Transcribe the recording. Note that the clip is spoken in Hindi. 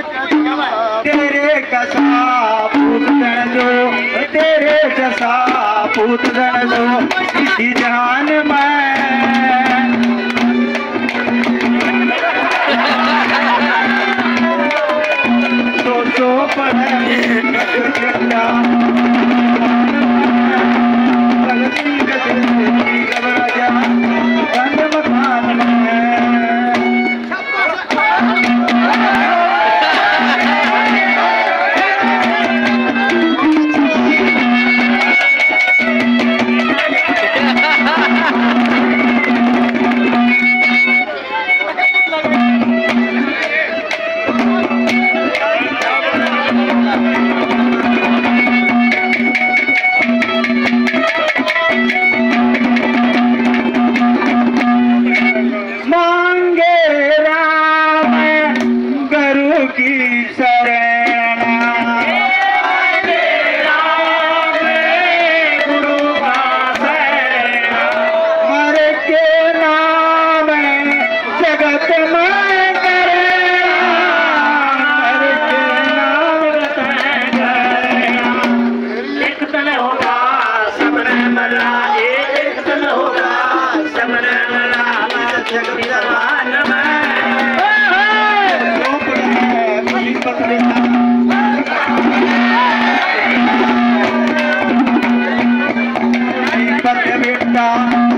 तेरे कणो तेरे कापूतो तरह वाला एक दिन होगा समरण राम शक्ति समान में बेटा हाँ। हाँ। हाँ।